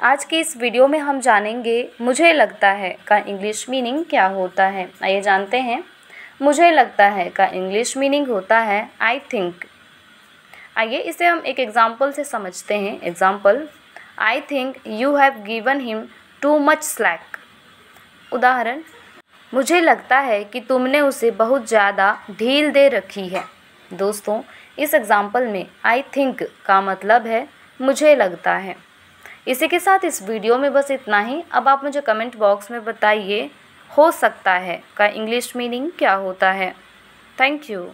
आज की इस वीडियो में हम जानेंगे, मुझे लगता है का इंग्लिश मीनिंग क्या होता है। आइए जानते हैं। मुझे लगता है का इंग्लिश मीनिंग होता है आई थिंक आइए इसे हम एक एग्ज़ाम्पल से समझते हैं। Example I think you have given him too much slack उदाहरण, मुझे लगता है कि तुमने उसे बहुत ज़्यादा ढील दे रखी है। दोस्तों, इस एग्ज़ाम्पल में आई थिंक का मतलब है, मुझे लगता है। इसी के साथ इस वीडियो में बस इतना ही। अब आप मुझे कमेंट बॉक्स में बताइए, हो सकता है, का इंग्लिश मीनिंग क्या होता है? Thank you